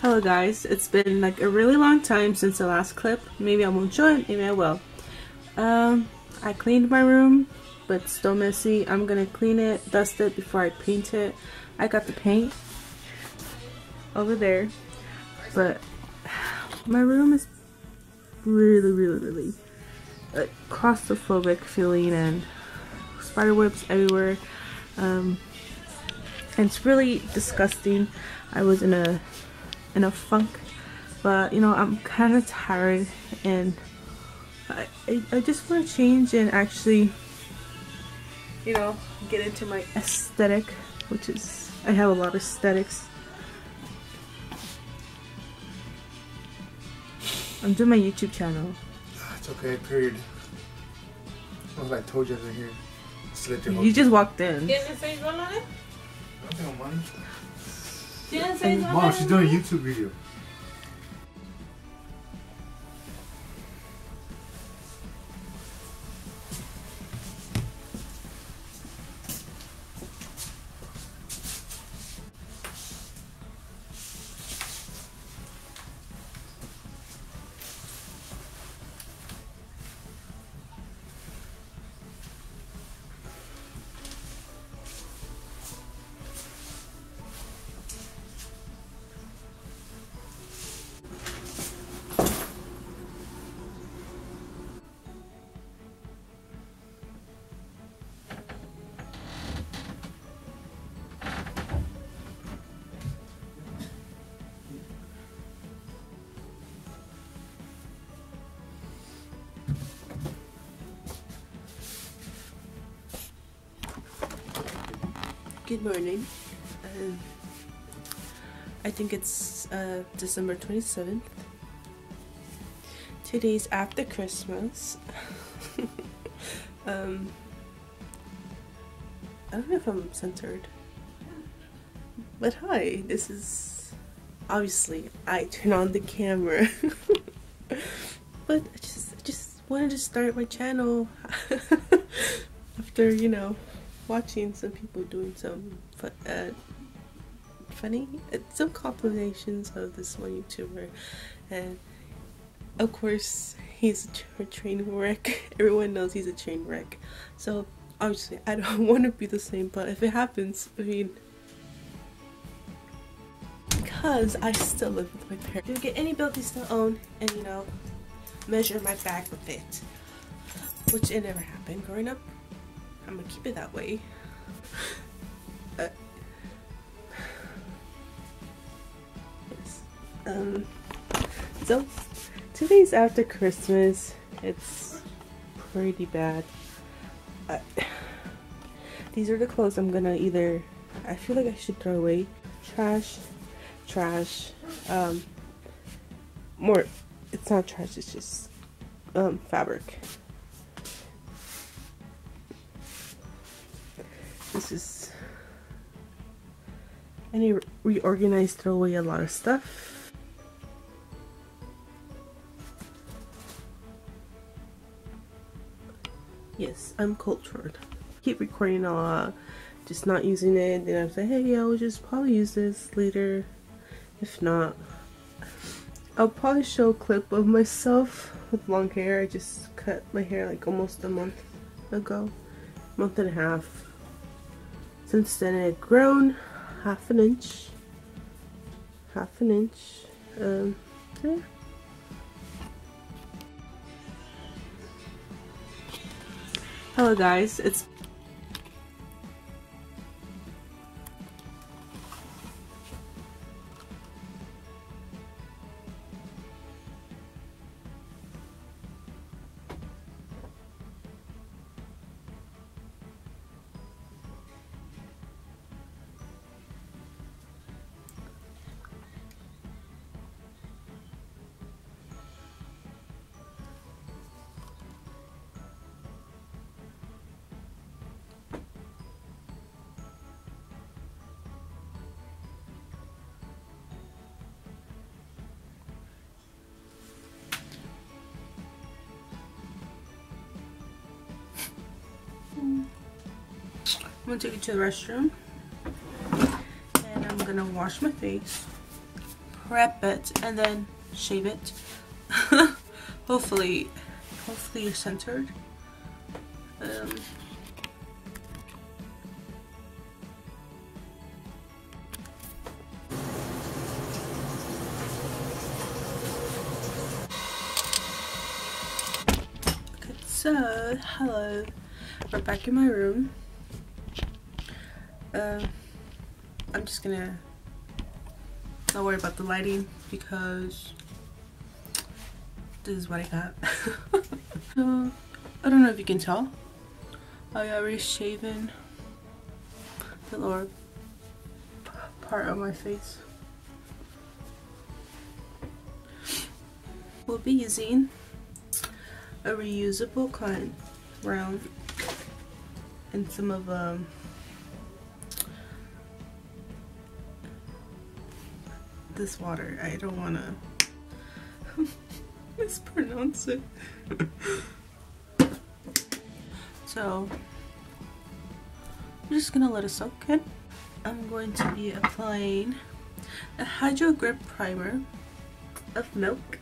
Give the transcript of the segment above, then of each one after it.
Hello guys, it's been like a really long time since the last clip. Maybe I won't show it, maybe I will. Um, I cleaned my room, but still messy. I'm gonna clean it, dust it before I paint it. I got the paint over there, but my room is really, really, really like, claustrophobic feeling and spider webs everywhere. Um, and it's really disgusting. I was in a in a funk, but you know I'm kind of tired and I, I, I just want to change and actually you know get into my aesthetic, which is I have a lot of aesthetics. I'm doing my YouTube channel. It's okay, period. Well, I told you over here. You just walked in. ¿Tienes seis dólares? Nothing on money. ¿Tienes seis dólares? Mom, she's doing a YouTube video. Good morning. Um, I think it's uh, December 27th. Two days after Christmas. um, I don't know if I'm centered. But hi, this is obviously I turn on the camera. but I just I just wanted to start my channel after, you know, watching some people doing some uh, funny uh, some compilations of this one YouTuber. And of course he's a tra- train wreck. Everyone knows he's a train wreck. So obviously I don't want to be the same but if it happens I mean because I still live with my parents. To get any bill they still own and you know measure my back with it which it never happened growing up I'm gonna keep it that way. Uh, yes. Um. So, two days after Christmas, it's pretty bad. Uh, these are the clothes I'm gonna either. I feel like I should throw away. Trash, trash. Um. More. It's not trash. It's just um fabric. I need reorganize, throw away a lot of stuff. Yes, I'm cultured. Keep recording a lot, just not using it. Then I say, hey, yeah, I'll just probably use this later. If not, I'll probably show a clip of myself with long hair. I just cut my hair like almost a month ago, month and a half. Since then it had grown half an inch, half an inch. Um, yeah. Hello guys, it's I'm gonna take you to the restroom and I'm gonna wash my face. prep it and then shave it. hopefully, hopefully you're centered. Um, so hello, we're back in my room. Um, I'm just gonna not worry about the lighting because this is what I got. so, I don't know if you can tell. I already shaven the lower part of my face. We'll be using a reusable cotton round and some of um this water. I don't want to mispronounce it. so I'm just gonna let it soak in. I'm going to be applying a Hydro Grip Primer of milk.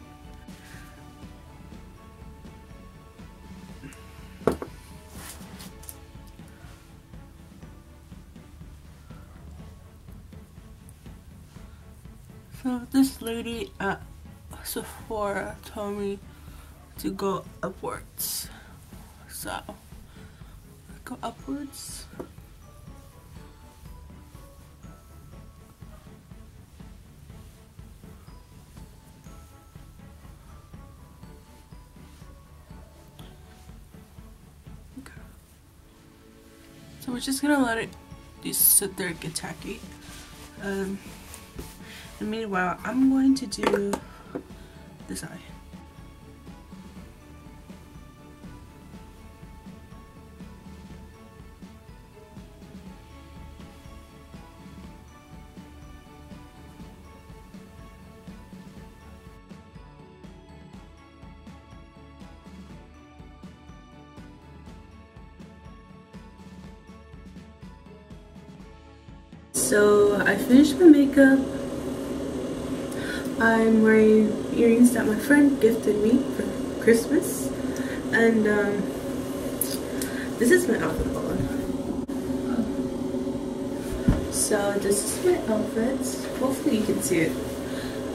So this lady at Sephora told me to go upwards. So go upwards. Okay. So we're just gonna let it just sit there and get tacky. Um, and meanwhile, I'm going to do this eye. So I finished my makeup. I'm wearing earrings that my friend gifted me for Christmas. And um, this is my outfit. So this is my outfit. Hopefully you can see it.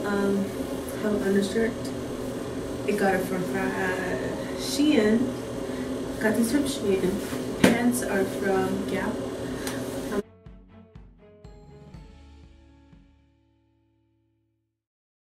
Um, I have an undershirt. I got it from uh, Shein. Got these from Shein. Pants are from Gap